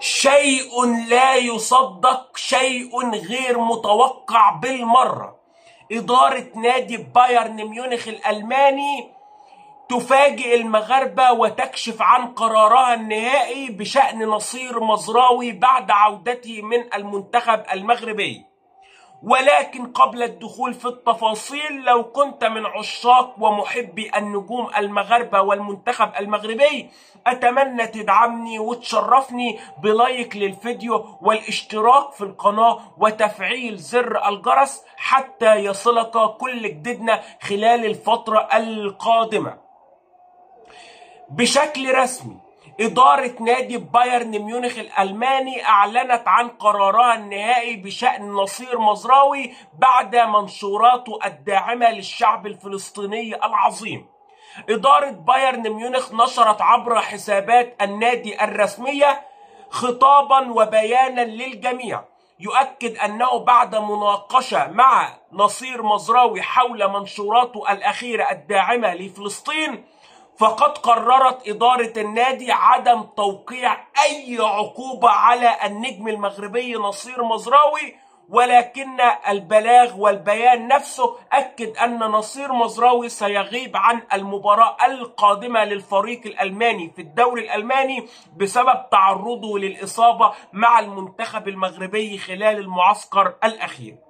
شيء لا يصدق شيء غير متوقع بالمرة. إدارة نادي بايرن ميونخ الألماني تفاجئ المغاربة وتكشف عن قرارها النهائي بشأن نصير مزراوي بعد عودته من المنتخب المغربي. ولكن قبل الدخول في التفاصيل لو كنت من عشاق ومحبي النجوم المغاربة والمنتخب المغربي أتمنى تدعمني وتشرفني بلايك للفيديو والاشتراك في القناة وتفعيل زر الجرس حتى يصلك كل جديدنا خلال الفترة القادمة. بشكل رسمي إدارة نادي بايرن ميونخ الألماني أعلنت عن قرارها النهائي بشأن نصير مزراوي بعد منشوراته الداعمة للشعب الفلسطيني العظيم. إدارة بايرن ميونخ نشرت عبر حسابات النادي الرسمية خطابا وبيانا للجميع. يؤكد أنه بعد مناقشة مع نصير مزراوي حول منشوراته الأخيرة الداعمة لفلسطين فقد قررت إدارة النادي عدم توقيع أي عقوبة على النجم المغربي نصير مزراوي ولكن البلاغ والبيان نفسه أكد أن نصير مزراوي سيغيب عن المباراة القادمة للفريق الألماني في الدوري الألماني بسبب تعرضه للإصابة مع المنتخب المغربي خلال المعسكر الأخير.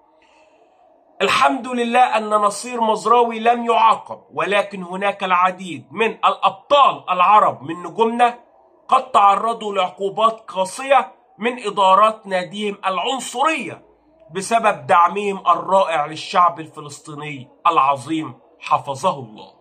الحمد لله أن نصير مزراوي لم يعاقب ولكن هناك العديد من الأبطال العرب من نجومنا قد تعرضوا لعقوبات قاسية من إدارات ناديهم العنصرية بسبب دعمهم الرائع للشعب الفلسطيني العظيم حفظه الله.